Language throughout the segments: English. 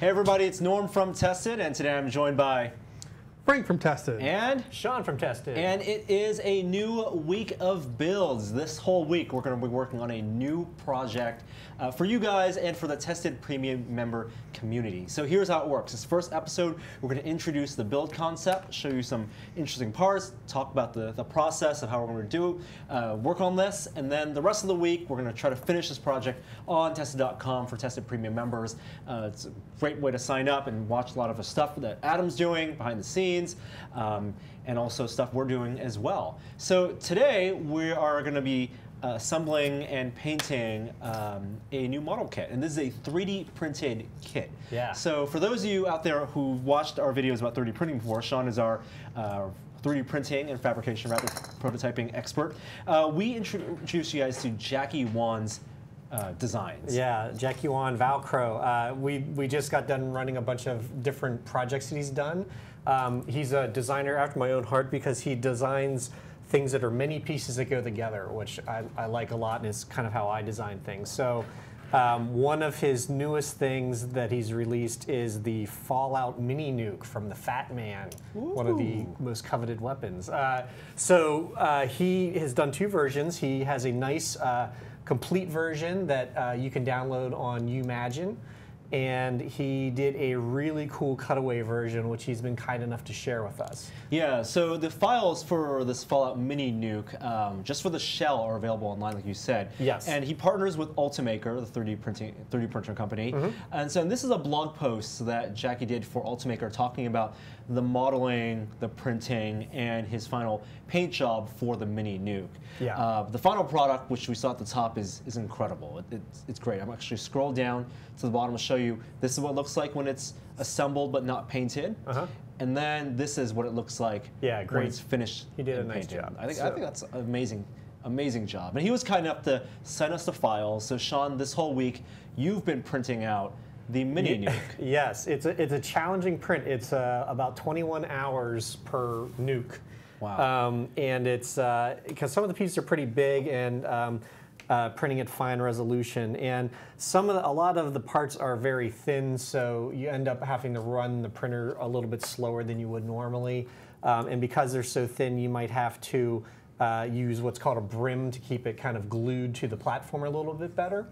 Hey everybody, it's Norm from Tested, and today I'm joined by Frank from Tested. and Sean from Tested. and it is a new week of builds. This whole week we're going to be working on a new project uh, for you guys and for the Tested Premium member community. So here's how it works. This first episode, we're going to introduce the build concept, show you some interesting parts, talk about the, the process of how we're going to do, uh, work on this, and then the rest of the week we're going to try to finish this project on Tested.com for Tested Premium members. Uh, it's a great way to sign up and watch a lot of the stuff that Adam's doing behind the scenes, um, and also stuff we're doing as well. So today we are going to be uh, assembling and painting um, a new model kit, and this is a 3D printed kit. Yeah. So for those of you out there who've watched our videos about 3D printing before, Sean is our uh, 3D printing and fabrication rapid prototyping expert. Uh, we intro- introduced you guys to Jacky Wan's uh, designs. yeah, Jack Yuan, Valcro. Uh, we, we just got done running a bunch of different projects that he's done. Um, he's a designer after my own heart because he designs things that are many pieces that go together, which I, I like a lot, and it's kind of how I design things. So um, one of his newest things that he's released is the Fallout mini nuke from the Fat Man, one of the most coveted weapons. Uh, so uh, he has done two versions. He has a nice uh, complete version that uh, you can download on YouMagine. And he did a really cool cutaway version, which he's been kind enough to share with us. Yeah, so the files for this Fallout Mini Nuke, um, just for the shell, are available online, like you said. Yes. And he partners with Ultimaker, the 3D printing 3D printer company. And so this is a blog post that Jacky did for Ultimaker, talking about the modeling, the printing, and his final paint job for the Mini Nuke. Yeah. Uh, the final product, which we saw at the top, is is incredible. It, it's, it's great. I'm actually scroll down to the bottom to show you. This is what it looks like when it's assembled but not painted. Uh-huh. And then this is what it looks like Yeah, when great. it's finished. He did a nice painted. job. I think I think that's an amazing, amazing job. And he was kind enough to send us the files. So Sean, this whole week you've been printing out the mini nuke. Yes, it's a, it's a challenging print. It's uh, about 21 hours per nuke. Wow. Um, and it's because some of the pieces are pretty big and um, uh, printing at fine resolution, and some of the, a lot of the parts are very thin, so you end up having to run the printer a little bit slower than you would normally. Um, and because they're so thin, you might have to uh, use what's called a brim to keep it kind of glued to the platform a little bit better.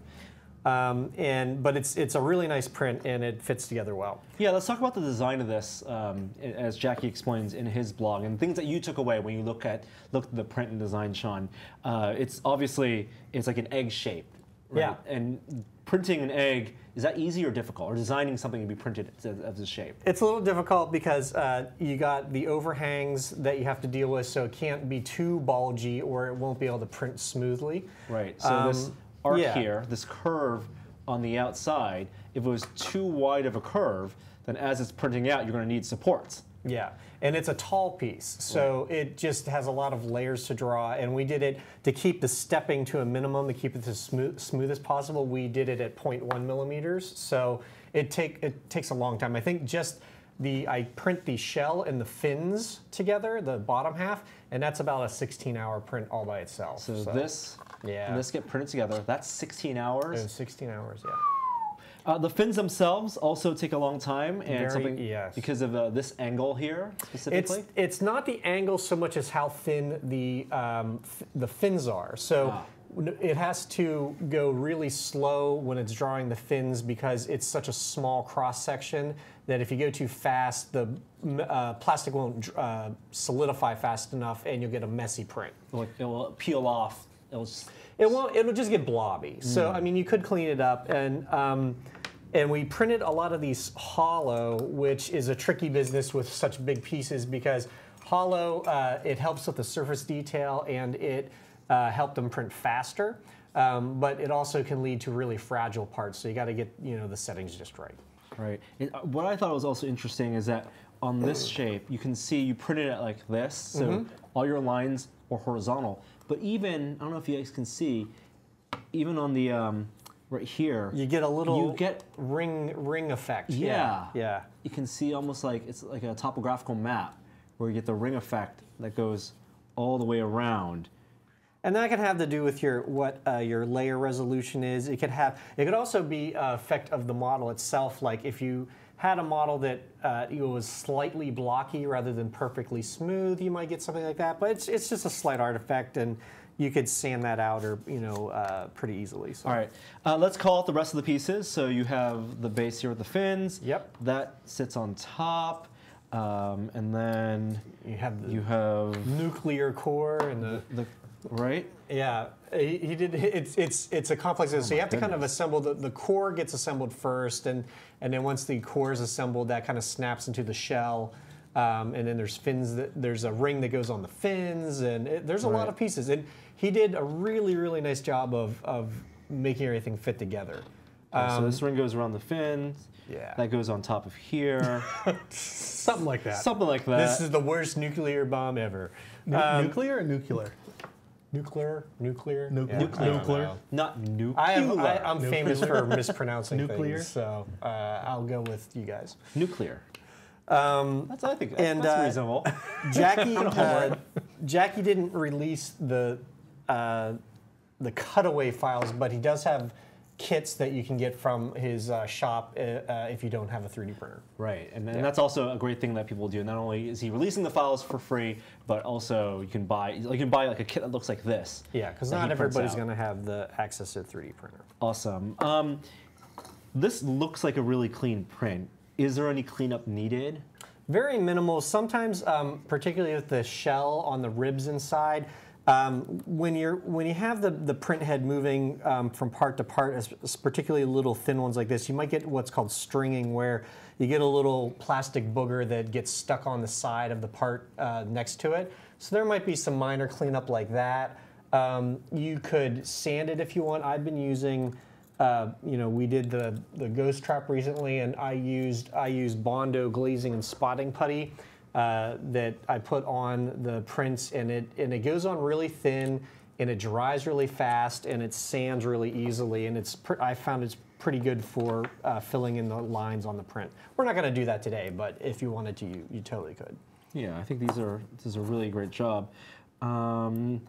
Um, and but it's it's a really nice print and it fits together well. Yeah, let's talk about the design of this, um, as Jacky explains in his blog, and things that you took away when you look at look at the print and design, Sean. Uh, it's obviously it's like an egg shape, right? Yeah. And printing an egg is that easy or difficult, or designing something to be printed as- of this shape? It's a little difficult because uh, you got the overhangs that you have to deal with, so it can't be too bulgy or it won't be able to print smoothly. Right. So this Um, arc yeah. here, this curve on the outside, if it was too wide of a curve, then as it's printing out, you're going to need supports. Yeah, and it's a tall piece, so it just has a lot of layers to draw. And we did it to keep the stepping to a minimum, to keep it as smooth, smooth as possible. We did it at 0.1 millimeters, so it take it takes a long time. I think just the I print the shell and the fins together, the bottom half, and that's about a 16-hour print all by itself. So, this Yeah. and this get printed together. That's 16 hours. in 16 hours, yeah. Uh, the fins themselves also take a long time, and Very- something yes. because of uh, this angle here It's specifically. it's not the angle so much as how thin the um, f- the fins are. So Ah. it has to go really slow when it's drawing the fins because it's such a small cross section that if you go too fast, the uh, plastic won't uh, solidify fast enough, and you'll get a messy print. Like it will peel off. It'll just, It won't. It'll just get blobby. Hmm. So I mean, you could clean it up, and um, and we printed a lot of these hollow, which is a tricky business with such big pieces because hollow uh, it helps with the surface detail and it uh, helped them print faster. Um, but it also can lead to really fragile parts, so you got to get you know the settings just right. right. It, uh, what I thought was also interesting is that on this shape, you can see you printed it like this, so Mm-hmm. all your lines are horizontal. But even I don't know if you guys can see, even on the um, right here, You get a little You get- ring ring effect. Yeah. yeah. you can see almost like it's like a topographical map where you get the ring effect that goes all the way around. And that can have to do with your what uh, your layer resolution is. It could have. It could also be uh, effect of the model itself. Like if you had a model that uh, it was slightly blocky rather than perfectly smooth, you might get something like that. But it's it's just a slight artifact, and you could sand that out or you know uh, pretty easily. So. All right, uh, let's call out the rest of the pieces. So you have the base here with the fins. Yep. That sits on top, um, and then You have the you have nuclear core and the the right. Yeah, he, he did. It's it's it's a complex. so you have to kind of assemble the, the core gets assembled first, and and then once the core is assembled, that kind of snaps into the shell. Um, and then there's fins. That, there's a ring that goes on the fins, and it, there's a lot of pieces. And he did a really really nice job of of making everything fit together. Okay, so this ring goes around the fins. Um, yeah. That goes on top of here. Something like that. Something like that. This is the worst nuclear bomb ever. Nu- Um, nuclear or nuclear? Nuclear, nuclear, Nu- Yeah, nuclear. Don't Nuclear. not nuclear. I have, I, I'm Nuclear. famous for mispronouncing Nuclear. things, so uh, I'll go with you guys. nuclear. Um, That's I think And, that's uh, reasonable. Jacky, uh, Jacky didn't release the uh, the cutaway files, but he does have kits that you can get from his uh, shop uh, uh, if you don't have a 3D printer. Right, and, and Yeah. that's also a great thing that people do. Not only is he releasing the files for free, but also you can buy you can buy like a kit that looks like this. Yeah, because not everybody's going to have the access to a 3D printer. Awesome. Um, this looks like a really clean print. Is there any cleanup needed? Very minimal. Sometimes, um, particularly with the shell on the ribs inside, um, when you're when you have the, the print head moving um, from part to part, as- particularly little thin ones like this, you might get what's called stringing, where you get a little plastic booger that gets stuck on the side of the part uh, next to it. So there might be some minor cleanup like that. Um, you could sand it if you want. I've been using uh, you know, we did the the ghost trap recently, and I used I used Bondo glazing and spotting putty uh, that I put on the prints, and it and it goes on really thin, and it dries really fast, and it sands really easily, and it's I found it's pretty good for uh, filling in the lines on the print. We're not going to do that today, but if you wanted to, you, you totally could. Yeah, I think these are this is a really great job. Um,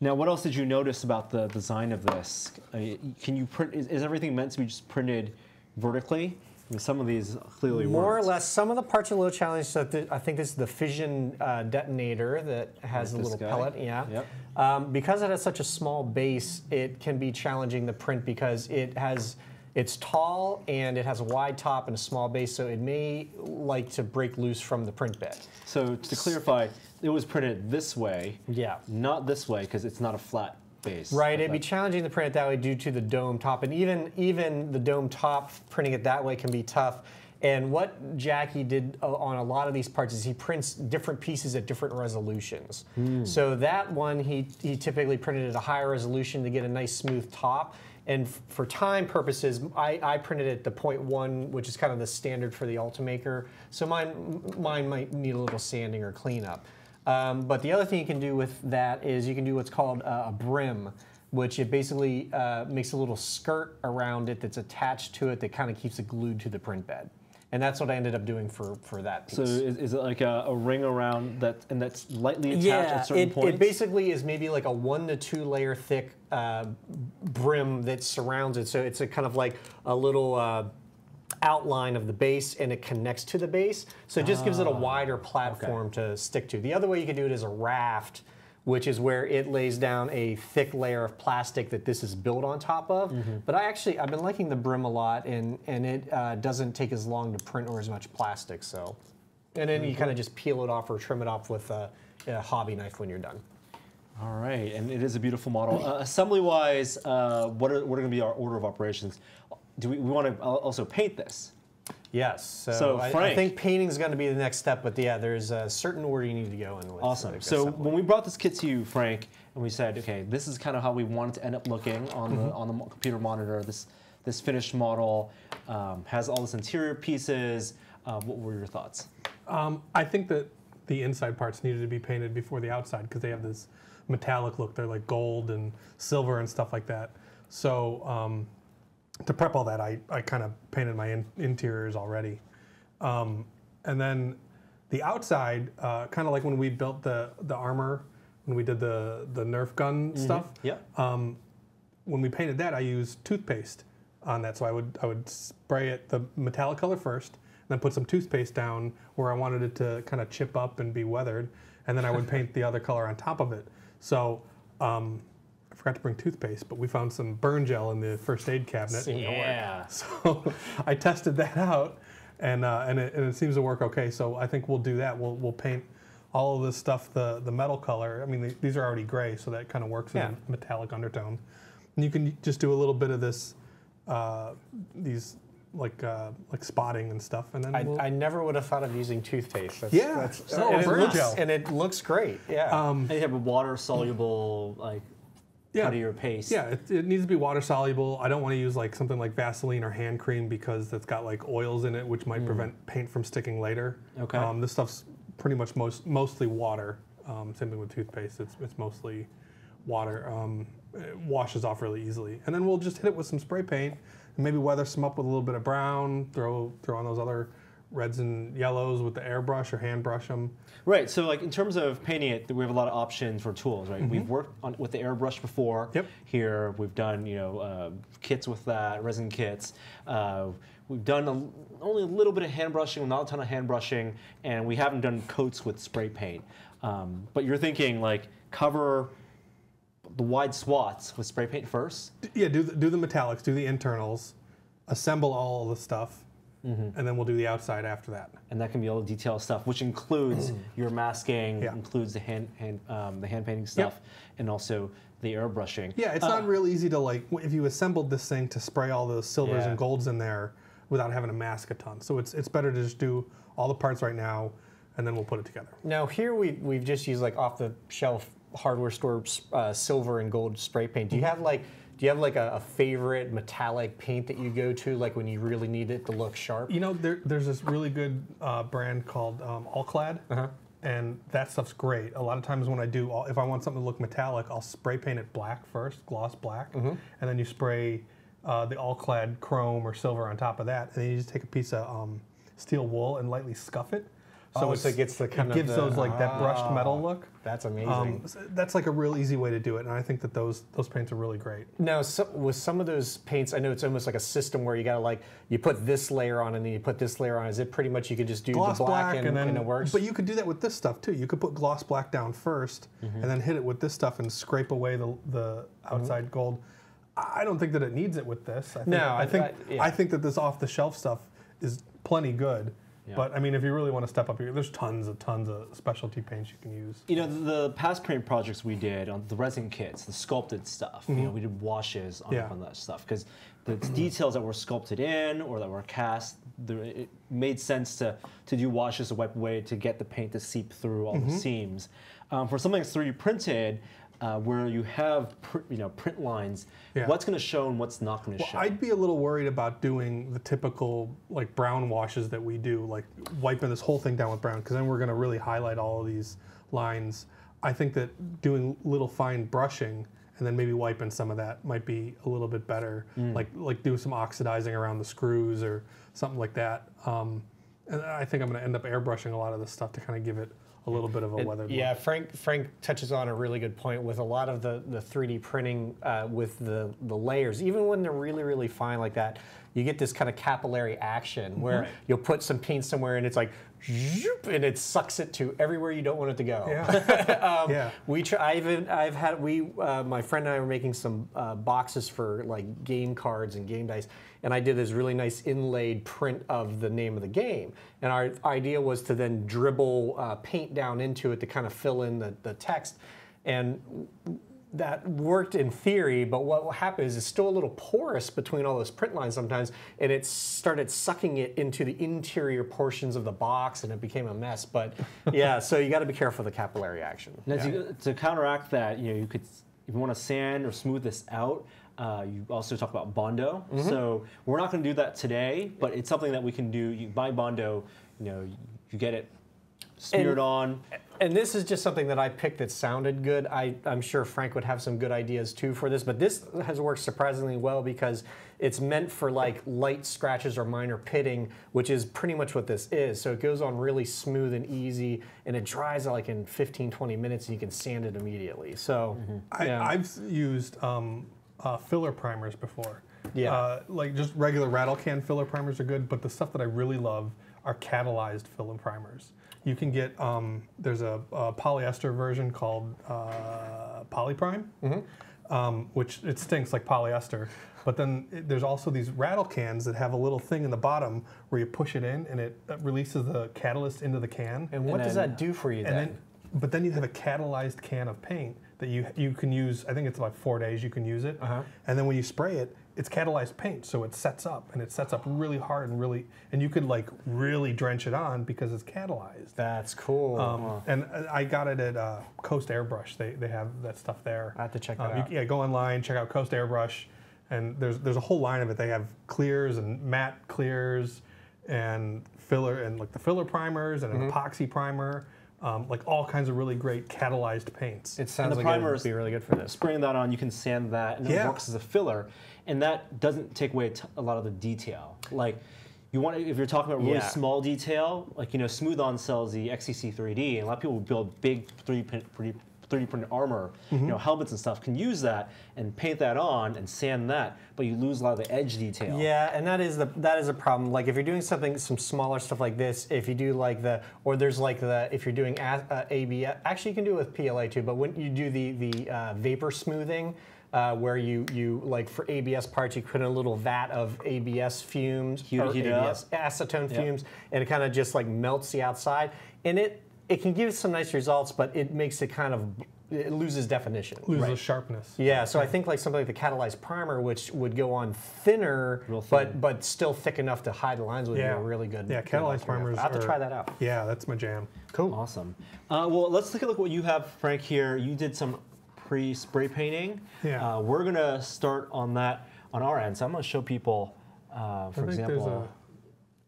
now, what else did you notice about the design of this? Uh, can you print? Is, is everything meant to be just printed vertically? Some of these clearly More or weren't. less, some of the parts are a little challenging. So th- I think this is the fission uh, detonator that has Like a little guy? pellet. Yeah. Yep. Um, because it has such a small base, it can be challenging the print because it has it's tall and it has a wide top and a small base, so it may like to break loose from the print bed. So to clarify, it was printed this way, Yeah. not this way, because it's not a flat base. Right, it'd be challenging to print it that way due to the dome top, and even even the dome top printing it that way can be tough. And what Jacky did uh, on a lot of these parts is he prints different pieces at different resolutions. So that one he he typically printed at a higher resolution to get a nice smooth top. And for time purposes, I, I printed at the 0.1, which is kind of the standard for the Ultimaker. So mine mine might need a little sanding or cleanup. Um, but the other thing you can do with that is you can do what's called uh, a brim, which it basically uh, makes a little skirt around it that's attached to it that kind of keeps it glued to the print bed. And that's what I ended up doing for, for that piece. So is, is it like a, a ring around that, and that's lightly attached at certain it, points? it basically is maybe like a one to two layer thick uh, brim that surrounds it. So it's a kind of like a little uh, outline of the base and it connects to the base. So it just gives Ah, it a wider platform to stick to. The other way you can do it is a raft, which is where it lays down a thick layer of plastic that this is built on top of. Mm-hmm. But I actually, I've been liking the brim a lot and, and it uh, doesn't take as long to print or as much plastic. So, and then you kind of just peel it off or trim it off with a, a hobby knife when you're done. All right, and it is a beautiful model. Uh, assembly-wise, uh, what are what are going to be our order of operations? Do we, we want to also paint this? Yes. So, So, I, I think painting is going to be the next step, but yeah, there's a certain order you need to go in with. Awesome. So when we brought this kit to you, Frank, and we said, okay, this is kind of how we want it to end up looking on the on the computer monitor. This this finished model um, has all this interior pieces. Uh, what were your thoughts? Um, I think that the inside parts needed to be painted before the outside because they have this metallic look. They're like gold and silver and stuff like that. So um, to prep all that, I, I kind of painted my in- interiors already. Um, and then the outside, uh, kind of like when we built the, the armor when we did the the Nerf gun stuff. Yeah. When we painted that, I used toothpaste on that. So I would I would spray it the metallic color first, then put some toothpaste down where I wanted it to kind of chip up and be weathered, and then I would paint the other color on top of it. So. Um, forgot to bring toothpaste, but we found some burn gel in the first aid cabinet. yeah. So I tested that out, and uh, and, it, and it seems to work okay. So I think we'll do that. We'll we'll paint all of this stuff the the metal color. I mean the, these are already gray, so that kind of works Yeah. in a metallic undertone. And you can just do a little bit of this, uh, these like uh, like spotting and stuff, and then I, we'll, I never would have thought of using toothpaste. That's, Yeah, that's, so and, it burn looks, gel. and it looks great. Yeah. um, And you have a water soluble like Yeah. puttier paste. Yeah, it, it needs to be water soluble. I don't want to use like something like Vaseline or hand cream because it's got like oils in it, which might prevent paint from sticking later. Okay. Um, this stuff's pretty much most mostly water. Um, same thing with toothpaste. It's it's mostly water. Um, it washes off really easily, and then we'll just hit it with some spray paint and maybe weather some up with a little bit of brown. Throw throw on those other reds and yellows with the airbrush or hand brush them. Right. So, like in terms of painting it, we have a lot of options for tools. Right. We've worked on with the airbrush before. Mm-hmm. Yep. Here, we've done you know uh, kits with that, resin kits. Uh, we've done a, only a little bit of hand brushing, not a ton of hand brushing, and we haven't done coats with spray paint. Um, but you're thinking like cover the wide swaths with spray paint first. Yeah, do the, do the metallics, do the internals, assemble all the stuff, Mm-hmm. and then we'll do the outside after that. and that can be all the detail stuff, which includes your masking, Yeah. includes the hand, hand um, the hand painting stuff, and also the airbrushing. Yeah, it's not real easy to like if you assembled this thing to spray all the silvers Yeah. and golds in there without having to mask a ton. So it's it's better to just do all the parts right now, and then we'll put it together. Now here we we've just used like off the shelf hardware store uh, silver and gold spray paint. Do you have like do you have like a, a favorite metallic paint that you go to like when you really need it to look sharp? You know, there, there's this really good uh, brand called um, Alclad, Uh-huh. and that stuff's great. A lot of times when I do, all, if I want something to look metallic, I'll spray paint it black first, gloss black, Mm-hmm. and then you spray uh, the Alclad chrome or silver on top of that, and then you just take a piece of um, steel wool and lightly scuff it. Oh, so it gets the kind of gives the- those like that brushed metal Ah, look. That's amazing. Um, s- that's like a real easy way to do it, and I think that those those paints are really great. Now, so, with some of those paints, I know it's almost like a system where you gotta like you put this layer on and then you put this layer on. Is it pretty much you could just do gloss the black, black, and, then and it works? But you could do that with this stuff too. You could put gloss black down 1st Mm-hmm. and then hit it with this stuff and scrape away the the outside gold. I I don't think that it needs it with this. I think, No, I I- think I- yeah. I think that this off the shelf stuff is plenty good. Yeah. But I mean, if you really want to step up here, there's tons of tons of specialty paints you can use. You know, the past paint projects we did on the resin kits, the sculpted stuff, you know, we did washes on, Mm-hmm. Yeah. on that stuff because the details that were sculpted in or that were cast, it made sense to, to do washes to wipe away to get the paint to seep through all Mm-hmm. the seams. Um, for something that's 3D printed, uh, where you have pr- you know print lines, Yeah. what's going to show and what's not going to Well, show. I'd be a little worried about doing the typical like brown washes that we do, like wiping this whole thing down with brown, because then we're going to really highlight all of these lines. I think that doing little fine brushing and then maybe wiping some of that might be a little bit better. Like like do some oxidizing around the screws or something like that. Um, and I think I'm going to end up airbrushing a lot of this stuff to kind of give it a little bit of a It- weathered yeah, look. Frank Frank touches on a really good point with a lot of the, the 3D printing uh, with the, the layers. Even when they're really, really fine like that, you get this kind of capillary action where Right. you'll put some paint somewhere and it's like, and it sucks it to everywhere you don't want it to go. Yeah. Um, Yeah. We try. I've I've had we uh, my friend and I were making some uh, boxes for like game cards and game dice, and I did this really nice inlaid print of the name of the game. And our idea was to then dribble uh, paint down into it to kind of fill in the, the text, and that worked in theory, but what happened is it's still a little porous between all those print lines sometimes, and it started sucking it into the interior portions of the box, and it became a mess. But yeah, so you got to be careful of the capillary action. Now, to, to counteract that, you know, you could, if you want to sand or smooth this out, uh, you also talk about Bondo. Mm-hmm. So we're not going to do that today, but it's something that we can do. You buy Bondo, you know, you get it smeared on. And this is just something that I picked that sounded good. I, I'm sure Frank would have some good ideas too for this, but this has worked surprisingly well because it's meant for like light scratches or minor pitting, which is pretty much what this is. So it goes on really smooth and easy, and it dries like in 15, 20 minutes, and you can sand it immediately. So I, yeah. I've used um, uh, filler primers before. Yeah. Uh, like just regular rattle can filler primers are good, but the stuff that I really love are catalyzed filler primers. You can get um, there's a, a polyester version called uh, Polyprime, um, which it stinks like polyester. But then it, there's also these rattle cans that have a little thing in the bottom where you push it in and it uh, releases the catalyst into the can. and what does then- that do for you And then? then, but then you have a catalyzed can of paint that you you can use. I think it's like four days you can use it. Uh-huh. And then when you spray it, it's catalyzed paint, so it sets up and it sets up really hard and really, and you could like really drench it on because it's catalyzed. That's cool. Um, and I got it at uh, Coast Airbrush. They, they have that stuff there. I have to check Um, that you- yeah, go online, check out Coast Airbrush, and there's there's a whole line of it. They have clears and matte clears, and filler and like the filler primers and Mm-hmm. an epoxy primer, um, like all kinds of really great catalyzed paints. it sounds the like it would be really good for this. Spraying that on, you can sand that, and it works as a filler, and that doesn't take away t- a lot of the detail. Like, you want to, if you're talking about really Yeah. small detail, like you know, Smooth On sells the XTC-3D, and a lot of people build big 3D print, 3D 3D printed armor, you know, helmets and stuff can use that and paint that on and sand that, but you lose a lot of the edge detail. Yeah, and that is the that is a problem. Like if you're doing something, some smaller stuff like this, if you do like the, or there's like the, if you're doing a, uh, ABS, actually you can do it with PLA too. But when you do the the uh, vapor smoothing, uh, where you you like for ABS parts, you put in a little vat of ABS fumes Heat- or heat. ABS acetone fumes, and it kind of just like melts the outside, and it it can give some nice results, but it makes it kind of it loses definition. loses sharpness. Yeah, so I think like something like the catalyzed primer, which would go on thinner, Real thin. but but still thick enough to hide the lines, would Yeah. be a really good. Yeah, catalyzed alternative. primers. I have to are- try that out. Yeah, that's my jam. Cool. Awesome. Uh, well, let's take a look at what you have, Frank. Here, you did some pre-spray painting. Yeah. Uh, we're gonna start on that on our end. So I'm gonna show people, uh, for I think example.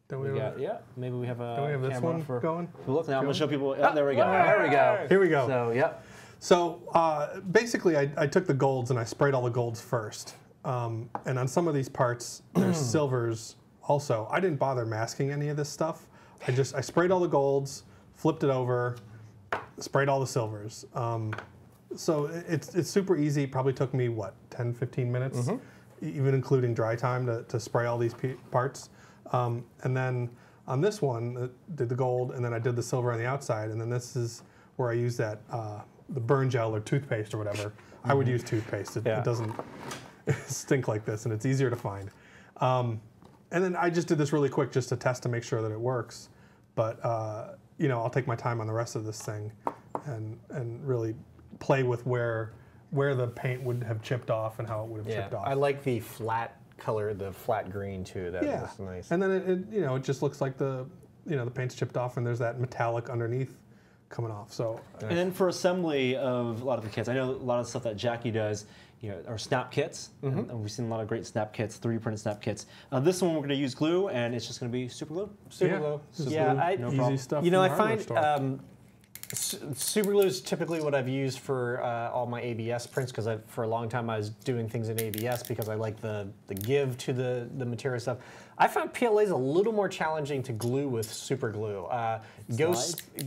There's a. Don't we we have got, a- yeah, maybe we have a. Don't we have this camera one for, going? Look, now I'm gonna show people. Oh, there we go. There we go. Here we go. So, yep. So uh, basically, I, I took the golds and I sprayed all the golds first. Um, and on some of these parts, there's silvers also. I didn't bother masking any of this stuff. I just I sprayed all the golds, flipped it over, sprayed all the silvers. Um, so it's it's super easy. Probably took me what 10, 15 minutes, e- even including dry time to, to spray all these pe- parts. Um, and then on this one, uh, did the gold, and then I did the silver on the outside, and then this is where I use that uh, the burn gel or toothpaste or whatever. I would use toothpaste. It, Yeah. it doesn't stink like this, and it's easier to find. Um, and then I just did this really quick just to test to make sure that it works. But uh, you know, I'll take my time on the rest of this thing, and and really play with where where the paint would have chipped off and how it would have Yeah, chipped off. I like the flat color, the flat green too. That yeah, looks nice. and then it, it you know it just looks like the you know the paint's chipped off and there's that metallic underneath coming off. So And then for assembly of a lot of the kits, I know a lot of the stuff that Jacky does, you know, are snap kits. Mm-hmm. And, and we've seen a lot of great snap kits, 3D printed snap kits. Uh, this one we're going to use glue, and it's just going to be super glue. Super Yeah, glue. just Yeah, glue, I, no easy problem. stuff. you know, I from the hardware find store. um, su- super glue is typically what I've used for uh, all my ABS prints because for a long time I was doing things in ABS because I like the the give to the the material stuff. I found PLA is a little more challenging to glue with super glue. Uh, go,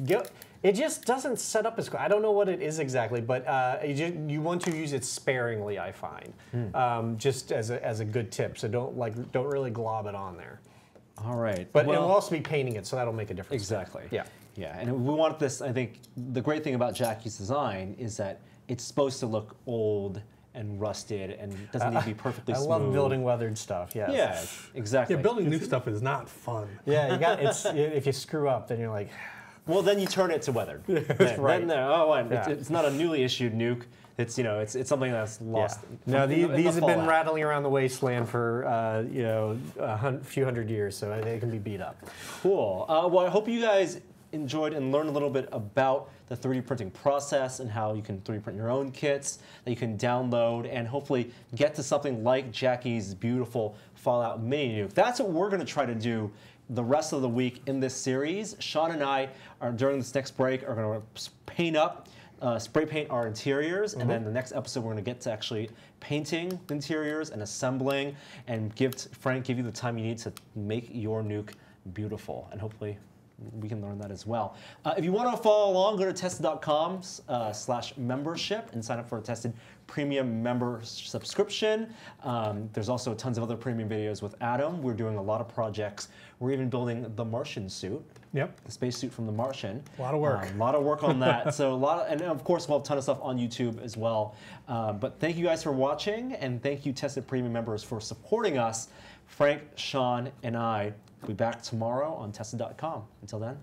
go, it just doesn't set up as quick. I don't know what it is exactly, but uh, you, ju- you want to use it sparingly. I find, Hmm. um, just as a, as a good tip. So don't like don't really glob it on there. All right. But well, it'll also be painting it, so that'll make a difference. Exactly. Yeah. Yeah, and we want this. I think the great thing about Jacky's design is that it's supposed to look old and rusted and doesn't need to be perfectly I smooth. love building weathered stuff. Yes. Yeah, exactly. yeah, building new stuff is not fun. Yeah, you got it's if you screw up, then you're like, Well, then you turn it to weathered. then, right. Then oh, and it's, Yeah. it's not a newly issued nuke. It's you know, it's it's something that's lost. yeah. No, from- these, the- these the have been rattling around the wasteland for uh, you know a hun- few hundred years, so they can be beat up. Cool. Uh, well, I hope you guys enjoyed and learned a little bit about the 3D printing process and how you can 3D print your own kits that you can download and hopefully get to something like Jacky's beautiful Fallout mini nuke. That's what we're going to try to do the rest of the week in this series. Sean and I are during this next break are going to paint up uh, spray paint our interiors, and then the next episode we're going to get to actually painting the interiors and assembling, and give Frank give you the time you need to make your nuke beautiful, and hopefully we can learn that as well. Uh, if you want to follow along, go to tested.com uh, slash membership and sign up for a tested premium member subscription. Um, there's also tons of other premium videos with Adam. We're doing a lot of projects. We're even building the Martian suit Yep. the spacesuit from The Martian. A lot of work. Um, a lot of work on that. so a lot, of, and of course we'll have a ton of stuff on YouTube as well. Um, but thank you guys for watching, and thank you Tested Premium members for supporting us. Frank, Sean, and I will be back tomorrow on Tested.com. Until then.